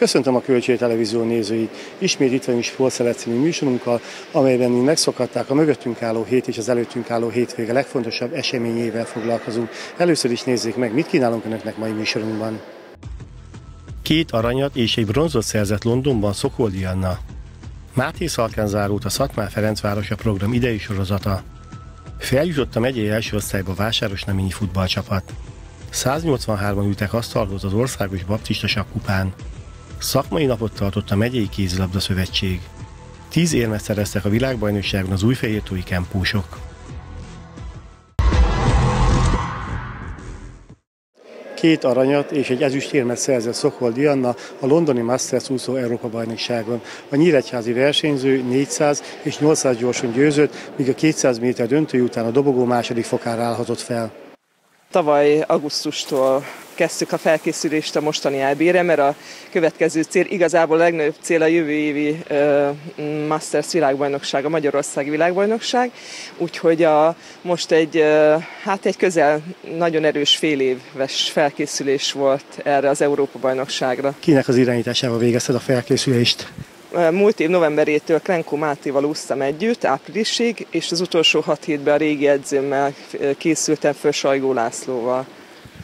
Köszöntöm a Kölcsé Televízió nézőit. Ismét itt vagyunk Sportszelet című műsorunkkkal, amelyben mi megszokhatták a mögöttünk álló hét és az előttünk álló hétvége legfontosabb eseményével foglalkozunk. Először is nézzék meg, mit kínálunk Önöknek mai műsorunkban. Két aranyat és egy bronzot szerzett Londonban Szokoldi Anna. Máté Szalkán zárult a Szatmár Ferencváros a program idei sorozata. Feljutott a megyei első osztályba Vásáros Neményi futballcsapat. 183-an ültek asztalhoz az Országos Baptista Sakkupán. Szakmai napot tartott a Megyei Kézilabda Szövetség. Tíz érmet szereztek a világbajnokságon az újfehértói kempósok. két aranyat és egy ezüstérmet szerzett Szokol Dianna a londoni Masters úszó Európa bajnokságon. A nyíregyházi versenyző 400 és 800 gyorsan győzött, míg a 200 méter döntő után a dobogó második fokára állhatott fel. Tavaly augusztustól kezdtük a felkészülést a mostani elbére, mert a következő cél, igazából a legnagyobb cél a jövő évi uh, Masters világbajnokság, a Magyarországi világbajnokság, úgyhogy a, most egy, uh, hát egy közel nagyon erős fél éves felkészülés volt erre az Európa bajnokságra. Kinek az irányításával végezted a felkészülést? Múlt év novemberétől Krenko Mátéval úsztam együtt, áprilisig, és az utolsó hat hétben a régi edzőmmel készültem föl Sajgó Lászlóval.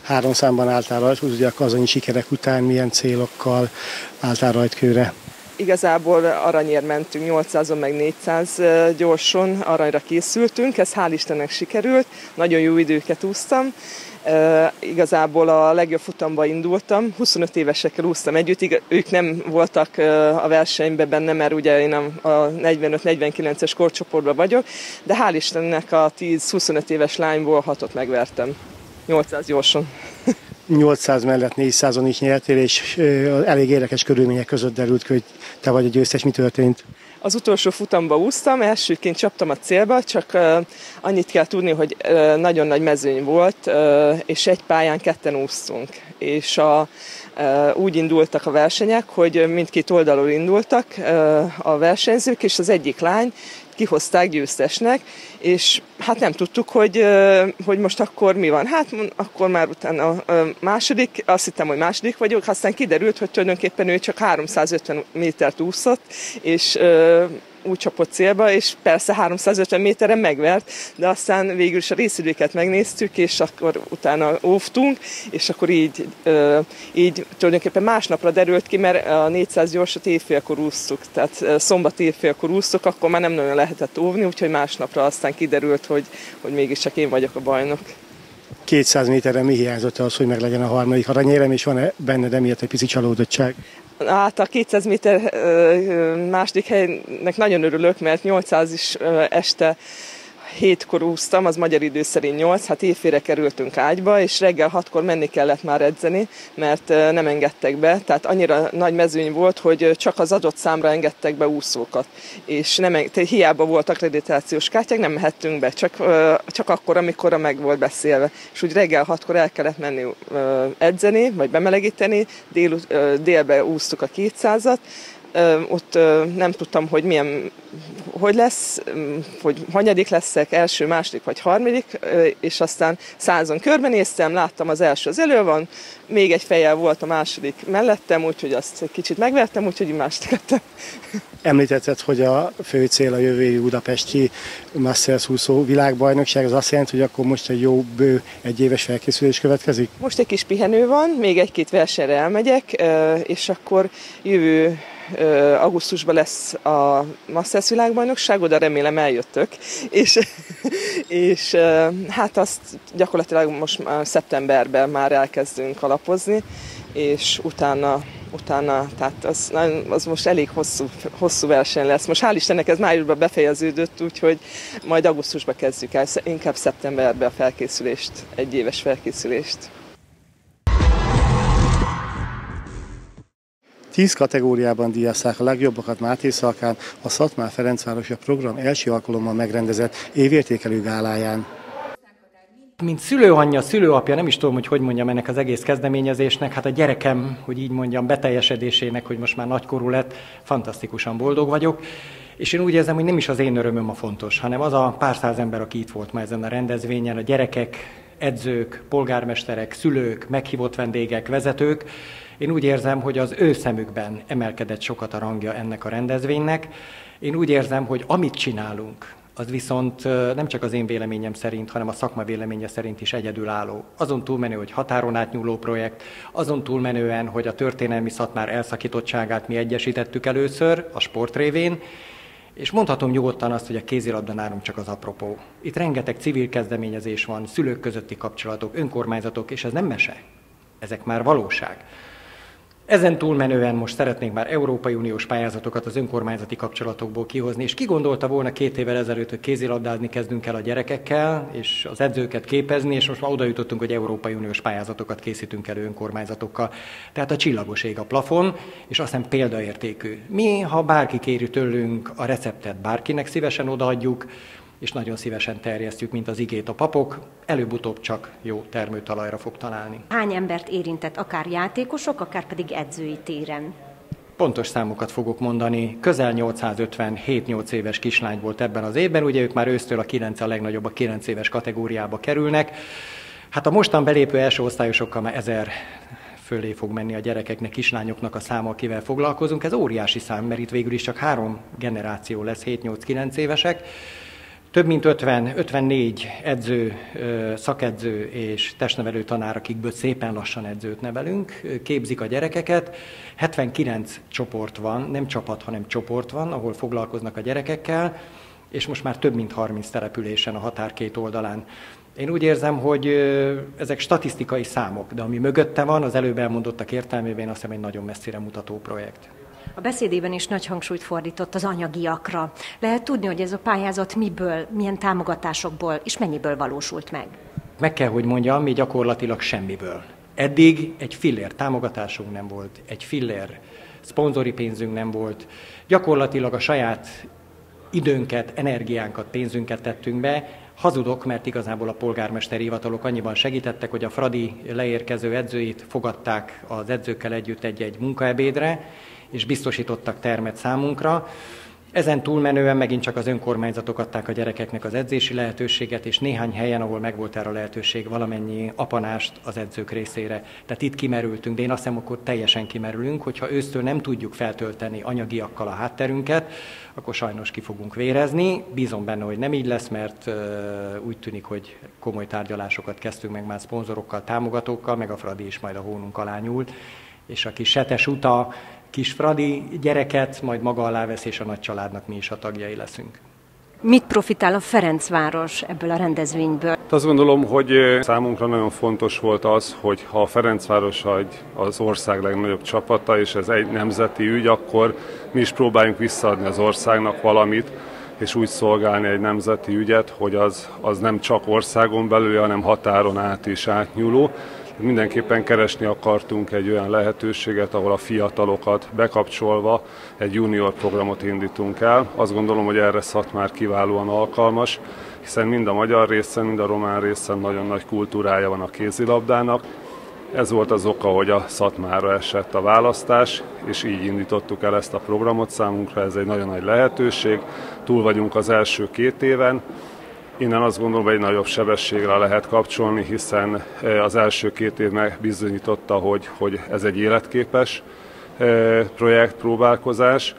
Három számban álltál rajt, ugye a kazanyi sikerek után milyen célokkal álltál rajtkőre? Igazából aranyért mentünk 800-on meg 400 gyorson, aranyra készültünk, ez hál' Istennek sikerült, nagyon jó időket úsztam, igazából a legjobb futamba indultam, 25 évesekkel úsztam együtt, ők nem voltak a versenyben benne, mert ugye én a, a 45-49-es korcsoportban vagyok, de hál' Istennek a 10-25 éves lányból hatot megvertem. 800 gyorsan. 800 mellett 400-on is nyertél, és elég érdekes körülmények között derült hogy te vagy a győztes. Mi történt? Az utolsó futamba úsztam, elsőként csaptam a célba, csak uh, annyit kell tudni, hogy uh, nagyon nagy mezőny volt, uh, és egy pályán ketten úsztunk. És a, úgy indultak a versenyek, hogy mindkét oldalról indultak a versenyzők, és az egyik lány kihozták győztesnek, és hát nem tudtuk, hogy, hogy most akkor mi van. Hát akkor már utána a második, azt hittem, hogy második vagyok, aztán kiderült, hogy tulajdonképpen ő csak 350 métert úszott, és úgy csapott célba, és persze 350 méteren megvert, de aztán végül is a részidőket megnéztük, és akkor utána óvtunk, és akkor így, így tulajdonképpen másnapra derült ki, mert a 400 gyorsat évfélkor úsztuk, tehát szombat évfélkor úsztuk, akkor már nem nagyon lehetett óvni, úgyhogy másnapra aztán kiderült, hogy, hogy mégiscsak én vagyok a bajnok. 200 méterre mi hiányzott az, hogy meg legyen a harmadik aranyérem, és van-e benned emiatt egy pici csalódottság? Hát a 200 méter második helynek nagyon örülök, mert 800 is este hétkor úsztam, az magyar idő szerint 8, hát évfére kerültünk ágyba, és reggel hatkor menni kellett már edzeni, mert nem engedtek be, tehát annyira nagy mezőny volt, hogy csak az adott számra engedtek be úszókat, és nem, tehát hiába volt akkreditációs kártyák, nem mehettünk be, csak, csak akkor, amikor meg volt beszélve. És úgy reggel hatkor el kellett menni edzeni, vagy bemelegíteni, dél, délbe úsztuk a 200-at, ott nem tudtam, hogy milyen, hogy lesz, hogy hanyadik leszek, első, második vagy harmadik, és aztán százon körbenéztem, láttam az első az elő van, még egy fejjel volt a második mellettem, úgyhogy azt egy kicsit megvertem, úgyhogy második lettem. Említetted, hogy a fő cél a jövő évi budapesti Masters 20 világbajnokság, az azt jelenti, hogy akkor most egy jó bő egy éves felkészülés következik? Most egy kis pihenő van, még egy-két versenyre elmegyek, és akkor jövő augusztusban lesz a Masters világbajnok de remélem eljöttök, és, és hát azt gyakorlatilag most szeptemberben már elkezdünk alapozni, és utána utána, tehát az, az most elég hosszú, hosszú verseny lesz. Most hál' Istennek ez májusban befejeződött, úgyhogy majd augusztusban kezdjük el, inkább szeptemberben a felkészülést, egy éves felkészülést. Tíz kategóriában díjazták a legjobbakat Máté Szalkán a Szatmár Ferencváros a program első alkalommal megrendezett évértékelő gáláján. Mint szülőanyja, szülőapja, nem is tudom, hogy hogy mondjam ennek az egész kezdeményezésnek, hát a gyerekem, hogy így mondjam, beteljesedésének, hogy most már nagykorú lett, fantasztikusan boldog vagyok. És én úgy érzem, hogy nem is az én örömöm a fontos, hanem az a pár száz ember, aki itt volt ma ezen a rendezvényen, a gyerekek, edzők, polgármesterek, szülők, meghívott vendégek, vezetők, Én úgy érzem, hogy az ő szemükben emelkedett sokat a rangja ennek a rendezvénynek. Én úgy érzem, hogy amit csinálunk, az viszont nem csak az én véleményem szerint, hanem a szakma véleménye szerint is egyedülálló. Azon túlmenő, hogy határon átnyúló projekt, azon túlmenően, hogy a történelmi szatmár elszakítottságát mi egyesítettük először a sport révén, és mondhatom nyugodtan azt, hogy a kézilabda nálunk csak az apropó. Itt rengeteg civil kezdeményezés van, szülők közötti kapcsolatok, önkormányzatok, és ez nem mese. Ezek már valóság. Ezen túlmenően most szeretnénk már Európai Uniós pályázatokat az önkormányzati kapcsolatokból kihozni, és ki gondolta volna két évvel ezelőtt, hogy kézilabdázni kezdünk el a gyerekekkel, és az edzőket képezni, és most már oda jutottunk, hogy Európai Uniós pályázatokat készítünk elő önkormányzatokkal. Tehát a csillagos ég a plafon, és azt hiszem példaértékű. Mi, ha bárki kéri tőlünk a receptet, bárkinek szívesen odaadjuk, és nagyon szívesen terjesztjük, mint az igét a papok, előbb-utóbb csak jó termőtalajra fog találni. Hány embert érintett, akár játékosok, akár pedig edzői téren? Pontos számokat fogok mondani. Közel 857-8 éves kislány volt ebben az évben, ugye ők már ősztől a 9 a legnagyobb a 9 éves kategóriába kerülnek. Hát a mostan belépő első osztályosokkal már ezer fölé fog menni a gyerekeknek, kislányoknak a száma, akivel foglalkozunk. Ez óriási szám, mert itt végül is csak három generáció lesz, 7-8-9 évesek. Több mint 50, 54 edző, szakedző és testnevelő tanár, akikből szépen lassan edzőt nevelünk, képzik a gyerekeket. 79 csoport van, nem csapat, hanem csoport van, ahol foglalkoznak a gyerekekkel, és most már több mint 30 településen a határ két oldalán. Én úgy érzem, hogy ezek statisztikai számok, de ami mögötte van, az előbb elmondottak értelmében, azt hiszem egy nagyon messzire mutató projekt. A beszédében is nagy hangsúlyt fordított az anyagiakra. Lehet tudni, hogy ez a pályázat miből, milyen támogatásokból és mennyiből valósult meg? Meg kell, hogy mondjam, mi gyakorlatilag semmiből. Eddig egy fillér támogatásunk nem volt, egy fillér szponzori pénzünk nem volt. Gyakorlatilag a saját időnket, energiánkat, pénzünket tettünk be, Hazudok, mert igazából a polgármesteri hivatalok annyiban segítettek, hogy a Fradi leérkező edzőit fogadták az edzőkkel együtt egy-egy munkaebédre, és biztosítottak termet számunkra. Ezen túlmenően megint csak az önkormányzatok adták a gyerekeknek az edzési lehetőséget, és néhány helyen, ahol megvolt erre a lehetőség, valamennyi apanást az edzők részére. Tehát itt kimerültünk, de én azt hiszem, akkor teljesen kimerülünk, hogyha ősztől nem tudjuk feltölteni anyagiakkal a hátterünket, akkor sajnos ki fogunk vérezni. Bízom benne, hogy nem így lesz, mert úgy tűnik, hogy komoly tárgyalásokat kezdtünk meg már szponzorokkal, támogatókkal, meg a Fradi is majd a hónunk alá nyúlt, és aki setes uta, kis Fradi gyereket, majd maga alá vesz, és a nagy családnak mi is a tagjai leszünk. Mit profitál a Ferencváros ebből a rendezvényből? Azt gondolom, hogy számunkra nagyon fontos volt az, hogy ha a Ferencváros az ország legnagyobb csapata, és ez egy nemzeti ügy, akkor mi is próbáljunk visszaadni az országnak valamit, és úgy szolgálni egy nemzeti ügyet, hogy az, az nem csak országon belül, hanem határon át is átnyúló. Mindenképpen keresni akartunk egy olyan lehetőséget, ahol a fiatalokat bekapcsolva egy junior programot indítunk el. Azt gondolom, hogy erre Szatmár kiválóan alkalmas, hiszen mind a magyar részen, mind a román részen nagyon nagy kultúrája van a kézilabdának. Ez volt az oka, hogy a Szatmára esett a választás, és így indítottuk el ezt a programot számunkra. Ez egy nagyon nagy lehetőség. Túl vagyunk az első két éven, Innen azt gondolom, hogy egy nagyobb sebességre lehet kapcsolni, hiszen e, az első két év bizonyította, hogy, hogy ez egy életképes e, projekt, próbálkozás.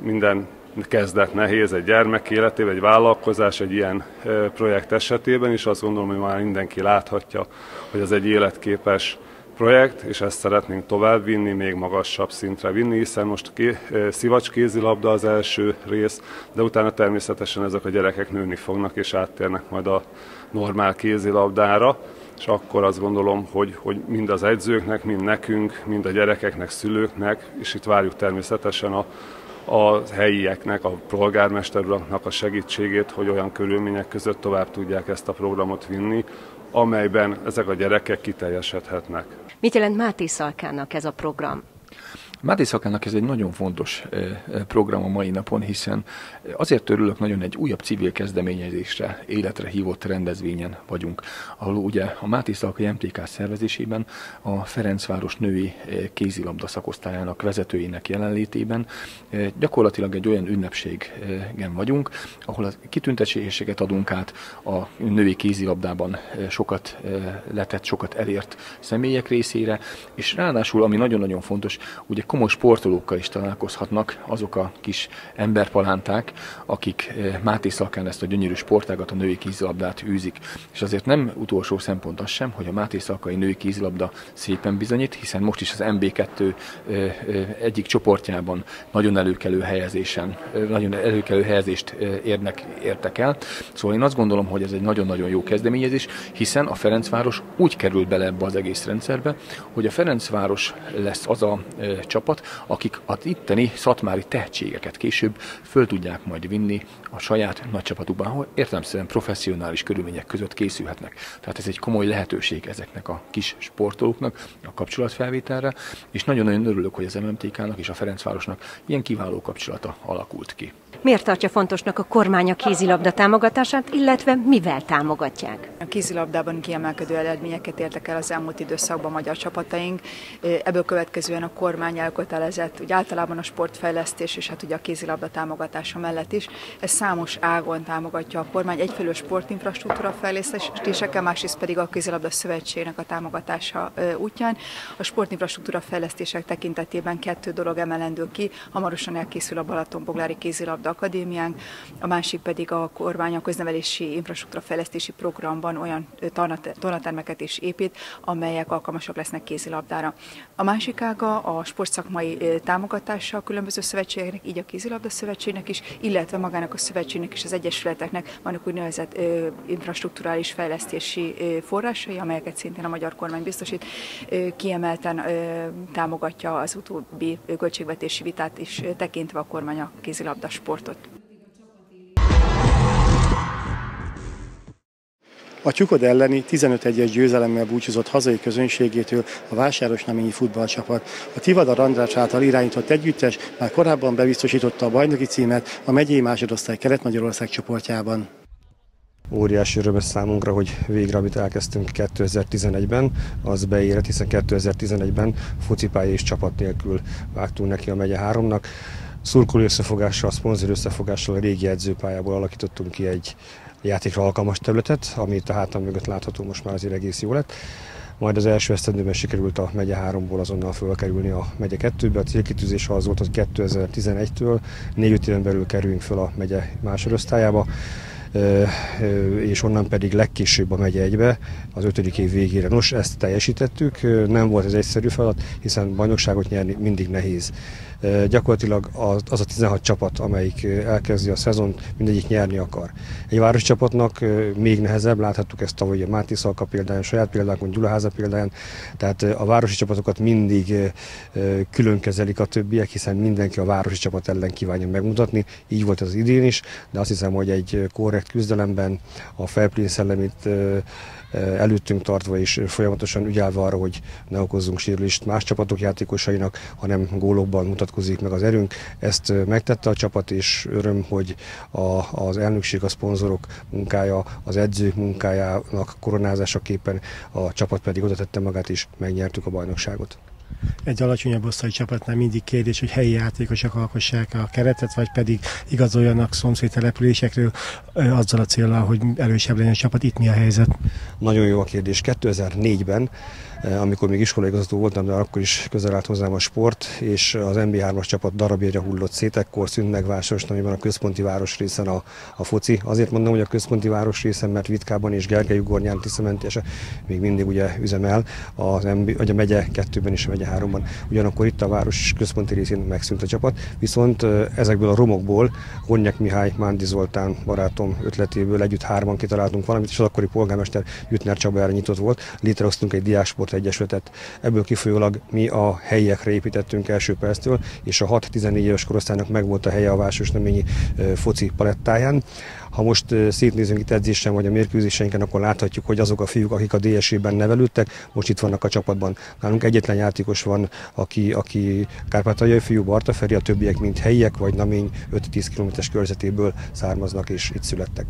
Minden kezdet nehéz egy gyermek életében, egy vállalkozás, egy ilyen e, projekt esetében is. Azt gondolom, hogy már mindenki láthatja, hogy ez egy életképes projekt, és ezt szeretnénk továbbvinni, még magasabb szintre vinni, hiszen most ké, szivacs kézilabda az első rész, de utána természetesen ezek a gyerekek nőni fognak, és áttérnek majd a normál kézilabdára, és akkor azt gondolom, hogy, hogy mind az edzőknek, mind nekünk, mind a gyerekeknek, szülőknek, és itt várjuk természetesen a, a helyieknek, a polgármesteruraknak a segítségét, hogy olyan körülmények között tovább tudják ezt a programot vinni, amelyben ezek a gyerekek kiteljesedhetnek. Mit jelent Máté Szalkának ez a program? Máté Szakának ez egy nagyon fontos program a mai napon, hiszen azért örülök nagyon egy újabb civil kezdeményezésre, életre hívott rendezvényen vagyunk, ahol ugye a Máté Szalkai MTK szervezésében a Ferencváros női kézilabda szakosztályának vezetőinek jelenlétében gyakorlatilag egy olyan ünnepségen vagyunk, ahol a kitüntetéseket adunk át a női kézilabdában sokat letett, sokat elért személyek részére, és ráadásul, ami nagyon-nagyon fontos, ugye komoly sportolókkal is találkozhatnak azok a kis emberpalánták, akik eh, Máté Szakán ezt a gyönyörű sportágat, a női kézilabdát űzik. És azért nem utolsó szempont az sem, hogy a Máté Szakai női kézilabda szépen bizonyít, hiszen most is az MB2 eh, eh, egyik csoportjában nagyon előkelő helyezésen, nagyon előkelő helyezést érnek, értek el. Szóval én azt gondolom, hogy ez egy nagyon-nagyon jó kezdeményezés, hiszen a Ferencváros úgy került bele ebbe az egész rendszerbe, hogy a Ferencváros lesz az a csapat, akik az itteni szatmári tehetségeket később föl tudják majd vinni a saját nagy csapatukban, ahol értelemszerűen professzionális körülmények között készülhetnek. Tehát ez egy komoly lehetőség ezeknek a kis sportolóknak a kapcsolatfelvételre, és nagyon-nagyon örülök, hogy az MMTK-nak és a Ferencvárosnak ilyen kiváló kapcsolata alakult ki. Miért tartja fontosnak a kormány a kézilabda támogatását, illetve mivel támogatják? A kézilabdában kiemelkedő eredményeket értek el az elmúlt időszakban magyar csapataink. Ebből következően a kormány elkötelezett, úgy általában a sportfejlesztés és hát ugye a kézilabda támogatása mellett is. Ez számos ágon támogatja a kormány, egyfelől sportinfrastruktúra fejlesztésekkel, másrészt pedig a kézilabda szövetségnek a támogatása útján. A sportinfrastruktúra fejlesztések tekintetében kettő dolog emelendő ki. Hamarosan elkészül a Balatonboglári kézilabda akadémiánk, a másik pedig a kormány a köznevelési infrastruktúra fejlesztési programban olyan tornatermeket is épít, amelyek alkalmasak lesznek kézilabdára. A másik ága a sportszakmai támogatása a különböző szövetségeknek, így a kézilabda szövetségnek is, illetve magának a szövetségnek és az egyesületeknek vannak úgynevezett infrastruktúrális fejlesztési forrásai, amelyeket szintén a magyar kormány biztosít. Kiemelten támogatja az utóbbi költségvetési vitát is tekintve a kormány a kézilabda sportot. A Tyukod elleni 15-1-es győzelemmel búcsúzott hazai közönségétől a Vásárosnaményi futballcsapat. A Tivadar András által irányított együttes már korábban bebiztosította a bajnoki címet a megyei másodosztály Kelet-Magyarország csoportjában. Óriási öröm számunkra, hogy végre, amit elkezdtünk 2011-ben, az beérett, hiszen 2011-ben focipálya és csapat nélkül vágtunk neki a megye háromnak. Szurkoló összefogással, szponzor összefogással a régi edzőpályából alakítottunk ki egy játékra alkalmas területet, amit a hátam mögött látható most már azért egész jó lett. Majd az első esztendőben sikerült a megye 3-ból azonnal fölkerülni a megye 2-be. A célkitűzés az volt, hogy 2011-től 4-5 éven belül kerüljünk föl a megye másodosztályába és onnan pedig legkésőbb a megye egybe az ötödik év végére. Nos, ezt teljesítettük, nem volt ez egyszerű feladat, hiszen bajnokságot nyerni mindig nehéz. Gyakorlatilag az a 16 csapat, amelyik elkezdi a szezon, mindegyik nyerni akar. Egy város csapatnak még nehezebb, láthattuk ezt tavaly a Máté Szalka példáján, saját példákon, Gyulaháza példáján, tehát a városi csapatokat mindig külön kezelik a többiek, hiszen mindenki a városi csapat ellen kívánja megmutatni, így volt az idén is, de azt hiszem, hogy egy korrekt küzdelemben a fair szellemét előttünk tartva és folyamatosan ügyelve arra, hogy ne okozzunk sérülést más csapatok játékosainak, hanem gólokban mutatkozik meg az erőnk. Ezt megtette a csapat, és öröm, hogy a, az elnökség, a szponzorok munkája, az edzők munkájának koronázásaképpen a csapat pedig oda tette magát, és megnyertük a bajnokságot egy alacsonyabb osztály csapatnál mindig kérdés, hogy helyi játékosok alkossák a keretet, vagy pedig igazoljanak szomszéd településekről azzal a célral, hogy erősebb legyen a csapat. Itt mi a helyzet? Nagyon jó a kérdés. 2004-ben Eh, amikor még iskolaigazgató voltam, de akkor is közel állt hozzám a sport, és az MB3-as csapat darabjegyre hullott szét, ekkor szűnt meg Város, amiben a központi városrészen a, a foci. Azért mondom, hogy a központi városrészen, mert Vitkában és Gergely Ugornyán Tiszamentése még mindig ugye üzemel, az MB, vagy a megye kettőben és a megye háromban. Ugyanakkor itt a város központi részén megszűnt a csapat, viszont eh, ezekből a romokból Honyak Mihály, Mándi Zoltán barátom ötletéből együtt hárman kitaláltunk valamit, és az akkori polgármester Jutner Csaba nyitott volt. Létrehoztunk egy diásport Egyesületet. Ebből kifolyólag mi a helyiekre építettünk első perctől, és a 6-14 éves korosztálynak megvolt a helye a Vásárosnaményi foci palettáján. Ha most szétnézünk itt edzésen vagy a mérkőzéseinken, akkor láthatjuk, hogy azok a fiúk, akik a DSE-ben nevelődtek, most itt vannak a csapatban. Nálunk egyetlen játékos van, aki, aki kárpátaljai fiú, Barta Feri, a többiek mind helyiek, vagy namény 5-10 km körzetéből származnak és itt születtek.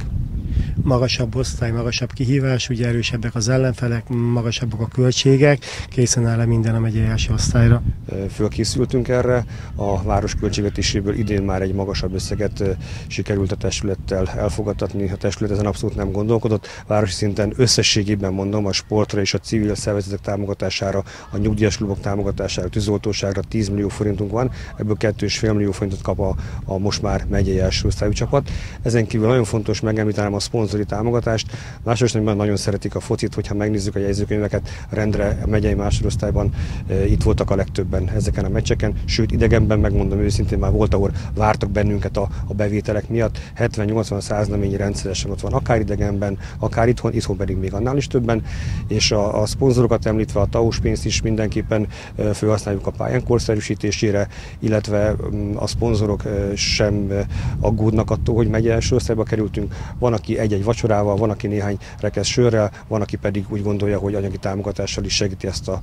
Magasabb osztály, magasabb kihívás, ugye erősebbek az ellenfelek, magasabbak a költségek, készen áll-e minden a megyei osztályra? Fölkészültünk erre, a város költségvetéséből idén már egy magasabb összeget sikerült a testülettel elfogadtatni, a testület ezen abszolút nem gondolkodott. Városi szinten összességében mondom a sportra és a civil szervezetek támogatására, a nyugdíjas klubok támogatására, a tűzoltóságra 10 millió forintunk van, ebből 2,5 millió forintot kap a, a most már megyei első osztályú csapat. Ezen kívül nagyon fontos megemlítenem a szponzori támogatást. Másodosztályban nagyon szeretik a focit, hogyha megnézzük a jegyzőkönyveket, rendre a megyei másodosztályban e, itt voltak a legtöbben ezeken a meccseken, sőt idegenben megmondom őszintén már volt, ahol vártak bennünket a, a bevételek miatt. 70-80 száznaményi rendszeresen ott van, akár idegenben, akár itthon, itthon pedig még annál is többen, és a, a szponzorokat említve a TAUS pénzt is mindenképpen felhasználjuk a pályán korszerűsítésére, illetve mm, a szponzorok sem aggódnak attól, hogy megy első osztályba kerültünk. Van, aki egy-egy vacsorával, van, aki néhány rekesz sörrel, van, aki pedig úgy gondolja, hogy anyagi támogatással is segíti ezt a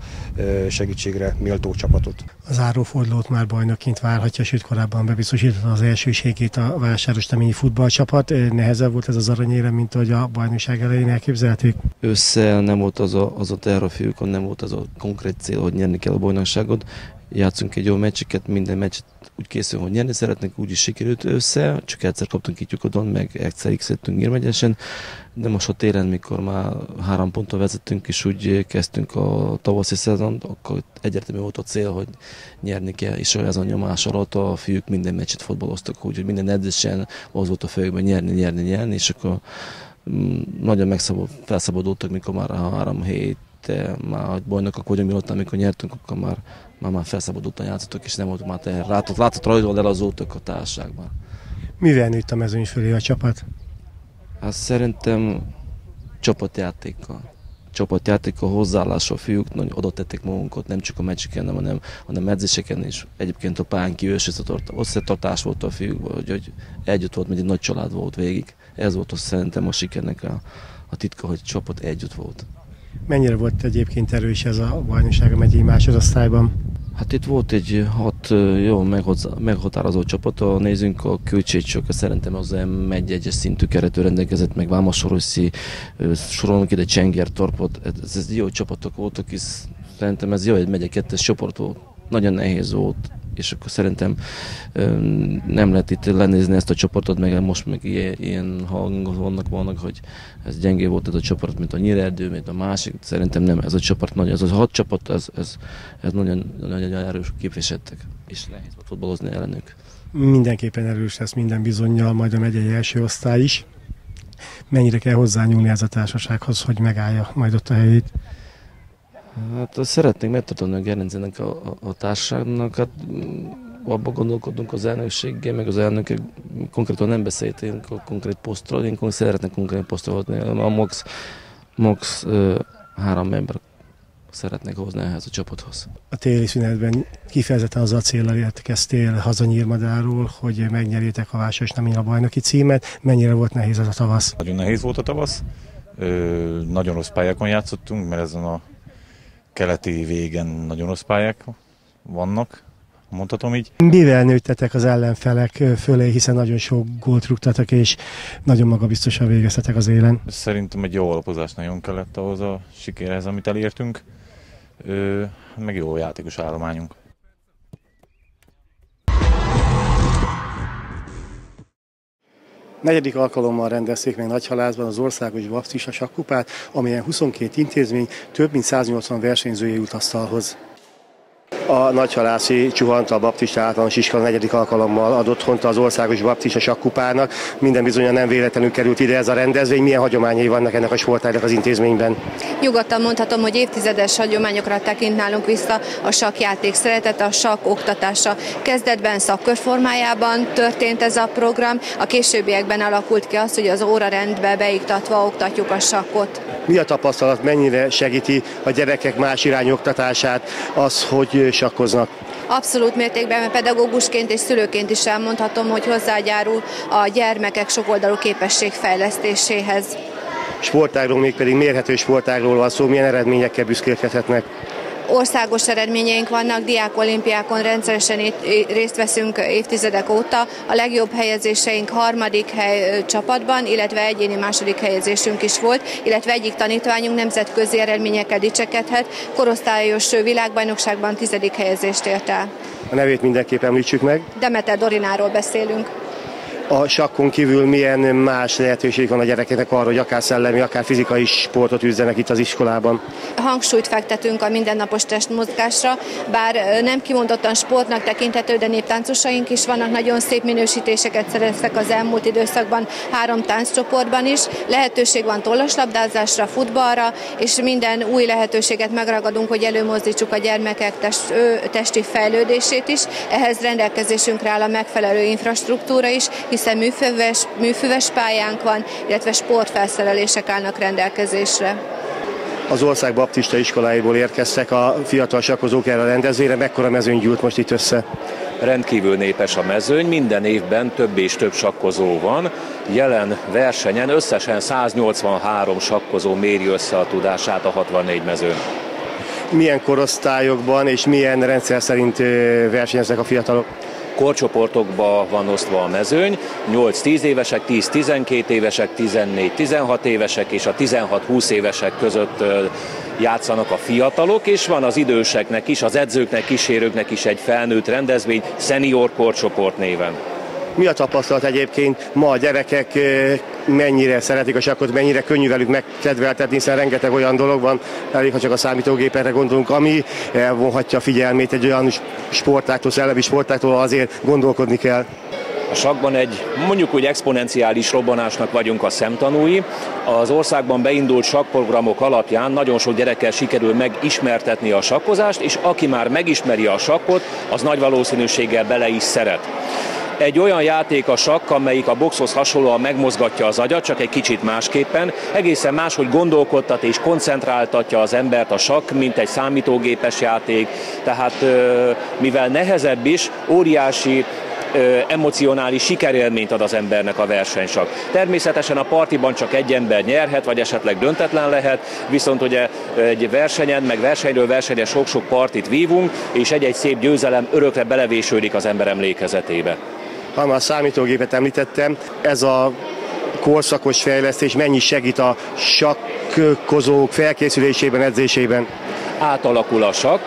segítségre méltó csapatot. Az árófordulót már bajnokként várhatja, sőt korábban bebiztosította az elsőségét a Vásáros Teményi futballcsapat. Nehezebb volt ez az aranyére, mint ahogy a bajnokság elején elképzelték? Össze nem volt az a, az a terv a fiúkon, nem volt az a konkrét cél, hogy nyerni kell a bajnokságot. Játszunk egy jó meccseket, minden meccset úgy készül, hogy nyerni szeretnénk, úgy is sikerült össze, csak egyszer kaptunk itt lyukadon, meg egyszer x nyírmegyesen, de most a téren, mikor már három ponton vezettünk, és úgy kezdtünk a tavaszi szezon, akkor egyértelmű volt a cél, hogy nyerni kell, és ez a nyomás alatt a fiúk minden meccset fotbaloztak, úgyhogy minden edzésen az volt a fejükben nyerni, nyerni, nyerni, és akkor mm, nagyon megszabad, felszabadultak, mikor már a három hét már bajnokok vagyunk, miután amikor nyertünk, akkor már már, már felszabadultan játszottak, és nem volt már teher. Látott, látott rajzol el az útok a társaságban. Mivel nőtt a mezőny fölé a csapat? Hát szerintem csapatjátékkal. Csapatjátékkal, hozzáállással fiúk nagyon oda tették magunkat, nem csak a meccseken, hanem, hanem edzéseken is. Egyébként a pályán kívül összetartás volt a fiúk, hogy, hogy együtt volt, mint egy nagy család volt végig. Ez volt az szerintem a sikernek a, a titka, hogy csapat együtt volt. Mennyire volt egyébként erős ez a bajnokság a megyei másodosztályban? Hát itt volt egy hat jó meghatározó csapat, ha nézzünk a költségcsök, szerintem az megy egyes szintű keretű rendelkezett, meg. Vámosoroszi, sorolunk ide Csenger, Torpot, ez, ez jó csapatok voltak, és szerintem ez jó, egy megye kettes csoport volt. Nagyon nehéz volt és akkor szerintem nem lehet itt lenézni ezt a csoportot, meg most meg ilyen, ilyen hangok vannak, vannak, hogy ez gyengé volt ez a csoport, mint a Nyírerdő, mint a másik. Szerintem nem, ez a csoport nagyon, ez a hat csapat, ez, ez, ez nagyon, nagyon erős képviseltek, és nehéz volt futballozni ellenük. Mindenképpen erős lesz minden bizonyal, majd a megyei első osztály is. Mennyire kell hozzányúlni ez a társasághoz, hogy megállja majd ott a helyét? Hát szeretnénk megtartani a Gerincenek a, a, a társaságnak, hát abba gondolkodunk az elnökséggel, meg az elnök konkrétan nem beszéltünk a konkrét posztról, én szeretnék konkrét posztra hozni. A Max, Max három ember szeretnék hozni ehhez a csapathoz. A téli szünetben kifejezetten az a célra érkeztél hazanyírmadáról, hogy megnyerjétek a Vásos nem a bajnoki címet. Mennyire volt nehéz ez a tavasz? Nagyon nehéz volt a tavasz. Ö, nagyon rossz pályákon játszottunk, mert ezen a keleti végen nagyon rossz pályák vannak, mondhatom így. Mivel nőttetek az ellenfelek fölé, hiszen nagyon sok gólt rúgtatok, és nagyon magabiztosan végeztetek az élen? Szerintem egy jó alapozás nagyon kellett ahhoz a sikerhez, amit elértünk, meg jó játékos állományunk. Negyedik alkalommal rendezték meg Nagyhalázban az országos baptista sakkupát, amelyen 22 intézmény több mint 180 versenyzője jut asztalhoz. A Nagyhalászi Csuhanta Baptista általános iskola negyedik alkalommal adott otthont az országos baptista sakkupának. Minden bizonyan nem véletlenül került ide ez a rendezvény. Milyen hagyományai vannak ennek a sportágnak az intézményben? Nyugodtan mondhatom, hogy évtizedes hagyományokra tekint nálunk vissza a sakjáték szeretet, a sakk oktatása. Kezdetben szakkörformájában történt ez a program, a későbbiekben alakult ki az, hogy az órarendbe beiktatva oktatjuk a sakkot. Mi a tapasztalat, mennyire segíti a gyerekek más irányú oktatását az, hogy sakkoznak? Abszolút mértékben pedagógusként és szülőként is elmondhatom, hogy hozzájárul a gyermekek sokoldalú képesség fejlesztéséhez. Sportágról, mégpedig mérhető sportágról van szó, milyen eredményekkel büszkélkedhetnek? Országos eredményeink vannak, diákolimpiákon rendszeresen részt veszünk évtizedek óta. A legjobb helyezéseink harmadik hely csapatban, illetve egyéni második helyezésünk is volt, illetve egyik tanítványunk nemzetközi eredményekkel dicsekedhet, korosztályos világbajnokságban tizedik helyezést ért el. A nevét mindenképp említsük meg. Demeter Dorináról beszélünk a sakkon kívül milyen más lehetőség van a gyerekeknek arra, hogy akár szellemi, akár fizikai sportot üzzenek itt az iskolában? Hangsúlyt fektetünk a mindennapos testmozgásra, bár nem kimondottan sportnak tekinthető, de néptáncosaink is vannak, nagyon szép minősítéseket szereztek az elmúlt időszakban három tánccsoportban is. Lehetőség van tollaslabdázásra, futballra, és minden új lehetőséget megragadunk, hogy előmozdítsuk a gyermekek test, ő, testi fejlődését is. Ehhez rendelkezésünkre áll a megfelelő infrastruktúra is, hiszen műfüves, műfüves pályánk van, illetve sportfelszerelések állnak rendelkezésre. Az ország baptista iskoláiból érkeztek a fiatal sakkozók erre a rendezvényre. Mekkora mezőny gyűlt most itt össze? Rendkívül népes a mezőny, minden évben több és több sakkozó van. Jelen versenyen összesen 183 sakkozó méri össze a tudását a 64 mezőn milyen korosztályokban és milyen rendszer szerint versenyeznek a fiatalok? Korcsoportokba van osztva a mezőny, 8-10 évesek, 10-12 évesek, 14-16 évesek és a 16-20 évesek között játszanak a fiatalok, és van az időseknek is, az edzőknek, kísérőknek is egy felnőtt rendezvény, senior korcsoport néven. Mi a tapasztalat egyébként ma a gyerekek mennyire szeretik a sakkot, mennyire könnyű velük megkedveltetni, hiszen rengeteg olyan dolog van, elég ha csak a számítógépekre gondolunk, ami elvonhatja a figyelmét egy olyan sportáktól, szellemi sportáktól, azért gondolkodni kell. A sakban egy mondjuk úgy exponenciális robbanásnak vagyunk a szemtanúi. Az országban beindult sakprogramok alapján nagyon sok gyerekkel sikerül megismertetni a sakkozást, és aki már megismeri a sakkot, az nagy valószínűséggel bele is szeret egy olyan játék a sakk, amelyik a boxhoz hasonlóan megmozgatja az agyat, csak egy kicsit másképpen. Egészen máshogy gondolkodtat és koncentráltatja az embert a sakk, mint egy számítógépes játék. Tehát mivel nehezebb is, óriási emocionális sikerélményt ad az embernek a versenysak. Természetesen a partiban csak egy ember nyerhet, vagy esetleg döntetlen lehet, viszont ugye egy versenyen, meg versenyről versenyre sok-sok partit vívunk, és egy-egy szép győzelem örökre belevésődik az ember emlékezetébe ha már a számítógépet említettem, ez a korszakos fejlesztés mennyi segít a sakkozók felkészülésében, edzésében? Átalakul a sakk,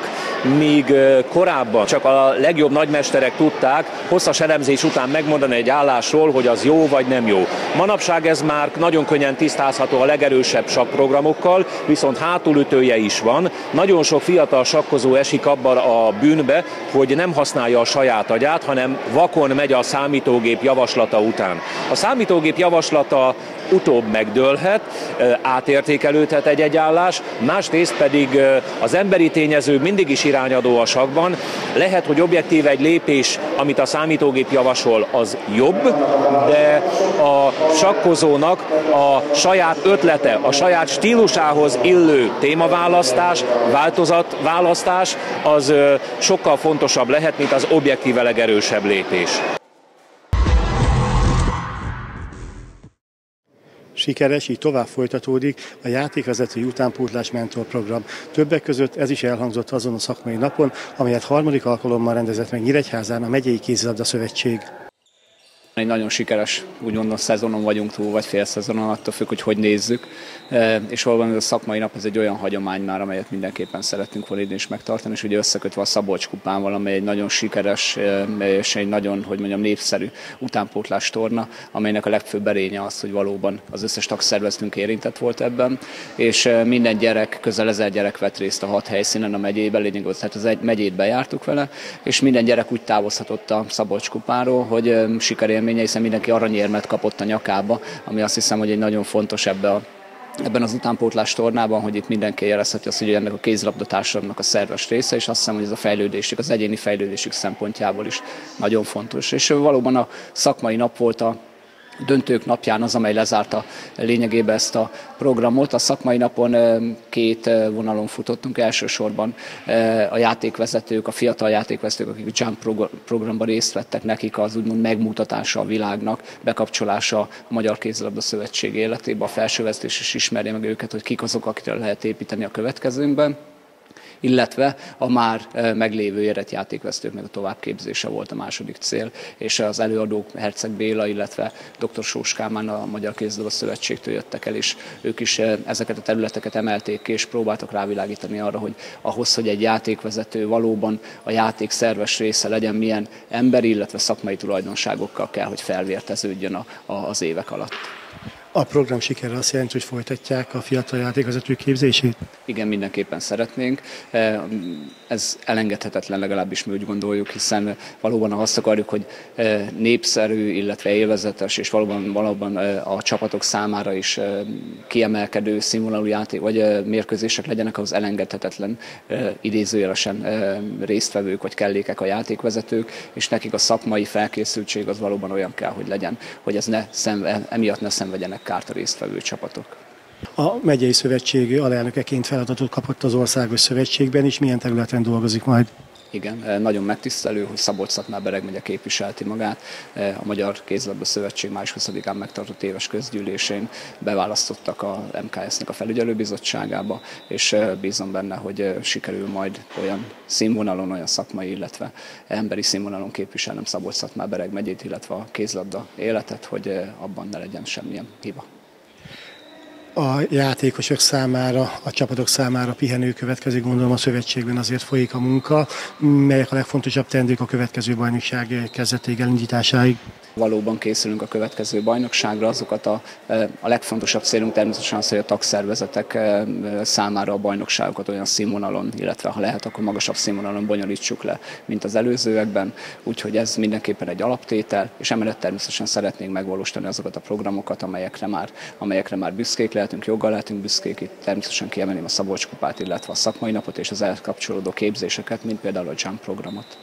míg korábban csak a legjobb nagymesterek tudták hosszas elemzés után megmondani egy állásról, hogy az jó vagy nem jó. Manapság ez már nagyon könnyen tisztázható a legerősebb sakprogramokkal, viszont hátulütője is van. Nagyon sok fiatal sakkozó esik abban a bűnbe, hogy nem használja a saját agyát, hanem vakon megy a számítógép javaslata után. A számítógép javaslata utóbb megdőlhet, átértékelődhet egy-egy állás, másrészt pedig az emberi tényező mindig is irányadó a sakban. Lehet, hogy objektív egy lépés, amit a számítógép javasol, az jobb, de a sakkozónak a saját ötlete, a saját stílusához illő témaválasztás, változatválasztás az sokkal fontosabb lehet, mint az objektíve legerősebb lépés. Sikeres, így tovább folytatódik a játékvezetői utánpótlás mentorprogram. Többek között ez is elhangzott azon a szakmai napon, amelyet harmadik alkalommal rendezett meg Nyíregyházán a Megyei Kézilabda Szövetség. Egy nagyon sikeres, úgymond szezonon vagyunk túl, vagy fél szezonon, attól függ, hogy hogy nézzük. És valóban ez a szakmai nap, ez egy olyan hagyomány már, amelyet mindenképpen szeretünk volna idén is megtartani, és ugye összekötve a Szabolcs kupával, amely egy nagyon sikeres és egy nagyon, hogy mondjam, népszerű utánpótlás torna, amelynek a legfőbb erénye az, hogy valóban az összes tagszervezetünk érintett volt ebben, és minden gyerek, közel ezer gyerek vett részt a hat helyszínen a megyében, lényeg tehát az egy megyét bejártuk vele, és minden gyerek úgy távozhatott a Szabolcs kupáról, hogy sikerén élménye, hiszen mindenki aranyérmet kapott a nyakába, ami azt hiszem, hogy egy nagyon fontos ebbe a ebben az utánpótlás tornában, hogy itt mindenki érezheti azt, hogy ennek a kézilabda társadalomnak a szerves része, és azt hiszem, hogy ez a fejlődésük, az egyéni fejlődésük szempontjából is nagyon fontos. És valóban a szakmai nap volt a döntők napján az, amely lezárta lényegében ezt a programot. A szakmai napon két vonalon futottunk, elsősorban. A játékvezetők, a fiatal játékvezetők, akik Jump programban részt vettek, nekik az úgymond megmutatása a világnak, bekapcsolása a Magyar Kézilabda Szövetség életébe, a felsővezetés is ismerje meg őket, hogy kik azok, akire lehet építeni a következőnkben illetve a már meglévő érett játékvesztőknek a továbbképzése volt a második cél, és az előadók Herceg Béla, illetve dr. Sós Kálmán a Magyar Kézdobos Szövetségtől jöttek el, és ők is ezeket a területeket emelték ki, és próbáltak rávilágítani arra, hogy ahhoz, hogy egy játékvezető valóban a játék szerves része legyen, milyen emberi, illetve szakmai tulajdonságokkal kell, hogy felvérteződjön az évek alatt. A program sikere azt jelenti, hogy folytatják a fiatal játékvezető képzését? Igen, mindenképpen szeretnénk. E, ez elengedhetetlen, legalábbis mi úgy gondoljuk, hiszen valóban azt akarjuk, hogy e, népszerű, illetve élvezetes, és valóban, valóban e, a csapatok számára is kiemelkedő színvonalú játék, vagy mérkőzések legyenek, ahhoz elengedhetetlen idézőjelesen résztvevők, vagy kellékek a játékvezetők, és nekik a szakmai felkészültség az valóban olyan kell, hogy legyen, hogy ez ne szenve, emiatt ne szenvedjenek kárt a résztvevő csapatok. A megyei szövetség alelnökeként feladatot kapott az országos szövetségben is. Milyen területen dolgozik majd? Igen, nagyon megtisztelő, hogy szabolcs szatmár bereg megye képviselti magát. A Magyar Kézilabda Szövetség május 20-án megtartott éves közgyűlésén beválasztottak a MKS-nek a felügyelőbizottságába, és bízom benne, hogy sikerül majd olyan színvonalon, olyan szakmai, illetve emberi színvonalon képviselnem szabolcs szatmár bereg megyét, illetve a kézlabda életet, hogy abban ne legyen semmilyen hiba a játékosok számára, a csapatok számára pihenő következik, gondolom a szövetségben azért folyik a munka. Melyek a legfontosabb teendők a következő bajnokság kezdetéig elindításáig? Valóban készülünk a következő bajnokságra, azokat a, a legfontosabb célunk természetesen az, hogy a tagszervezetek számára a bajnokságokat olyan színvonalon, illetve ha lehet, akkor magasabb színvonalon bonyolítsuk le, mint az előzőekben. Úgyhogy ez mindenképpen egy alaptétel, és emellett természetesen szeretnénk megvalósítani azokat a programokat, amelyekre már, amelyekre már büszkék lehetünk, joggal lehetünk büszkék. Itt természetesen kiemelném a Szabolcs kupát, illetve a szakmai napot és az ehhez kapcsolódó képzéseket, mint például a Jump programot.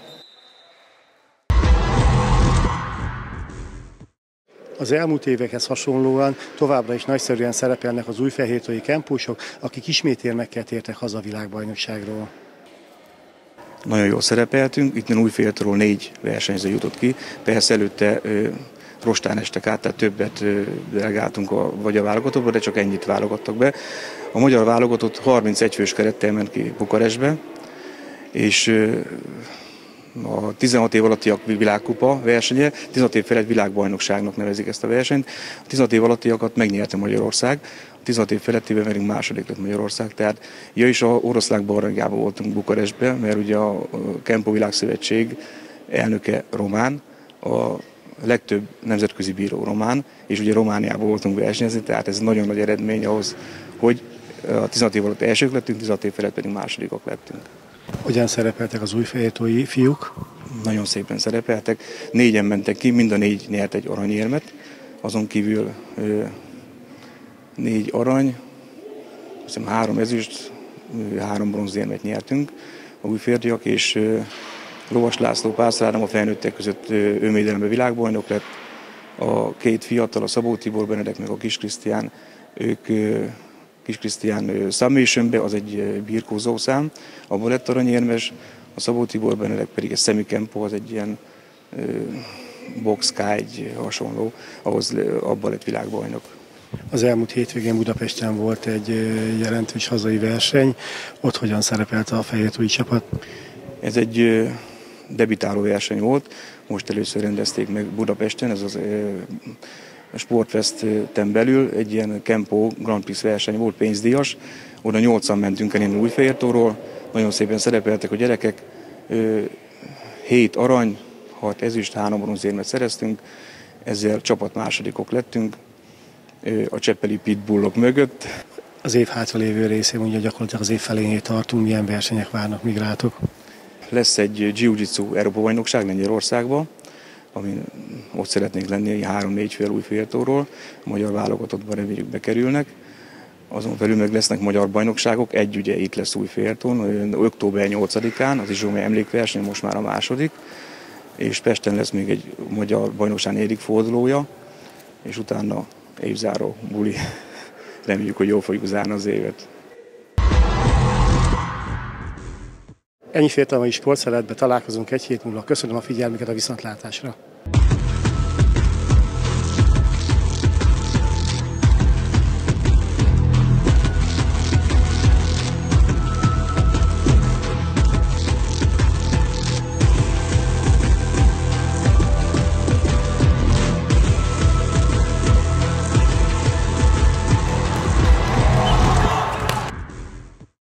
Az elmúlt évekhez hasonlóan továbbra is nagyszerűen szerepelnek az újfehértói kempusok, akik ismét érmekkel tértek haza a világbajnokságról. Nagyon jól szerepeltünk, itt újfehértóról négy versenyző jutott ki, persze előtte ö, rostán estek át, tehát többet delegáltunk a, vagy a válogatottba, de csak ennyit válogattak be. A magyar válogatott 31 fős kerettel ment ki Bukarestbe, és a 16 év alattiak világkupa versenye, 16 év felett világbajnokságnak nevezik ezt a versenyt. A 16 év alattiakat megnyerte Magyarország, a 16 év felettében pedig második lett Magyarország. Tehát ja is a oroszlák barangában voltunk Bukarestben, mert ugye a Kempo Világszövetség elnöke román, a legtöbb nemzetközi bíró román, és ugye Romániában voltunk versenyezni, tehát ez nagyon nagy eredmény ahhoz, hogy a 16 év alatt elsők lettünk, 16 év felett pedig másodikok lettünk. Hogyan szerepeltek az újfehértói fiúk? Nagyon szépen szerepeltek. Négyen mentek ki, mind a négy nyert egy aranyérmet. Azon kívül négy arany, hiszem három ezüst, három bronzérmet nyertünk a újférdiak, és Lovas László Pászládám a felnőttek között önvédelembe világbajnok lett. A két fiatal, a Szabó Tibor Benedek meg a Kis Krisztián, ők Kis Krisztián Submissionbe, az egy birkózó szám, abból lett aranyérmes, a Szabó Tibor Benedek pedig egy szemikempo, az egy ilyen box egy hasonló, ahhoz abban lett világbajnok. Az elmúlt hétvégén Budapesten volt egy jelentős hazai verseny. Ott hogyan szerepelt a Fehértói csapat? Ez egy debitáló verseny volt. Most először rendezték meg Budapesten, ez az Sportfesten belül egy ilyen Kempo Grand Prix verseny volt, pénzdíjas. Oda nyolcan mentünk el innen Újfehértóról. Nagyon szépen szerepeltek a gyerekek. Hét arany, hat ezüst, három bronzérmet szereztünk. Ezzel csapat másodikok lettünk a Cseppeli Pitbullok mögött. Az év hátralévő részén mondja gyakorlatilag az év felénél tartunk, milyen versenyek várnak még rátok? Lesz egy Jiu-Jitsu Európa bajnokság Lengyelországban, ami ott szeretnénk lenni, három-négy fél új féltóról, magyar válogatottban reméljük bekerülnek. Azon felül meg lesznek magyar bajnokságok, egy ugye itt lesz új féltón, október 8-án, az Izsómi emlékverseny, most már a második, és Pesten lesz még egy magyar bajnokság negyedik fordulója, és utána évzáró buli. Reméljük, hogy jól fogjuk zárni az évet. Ennyi fért a sportszeletbe találkozunk egy hét múlva. Köszönöm a figyelmüket a viszontlátásra.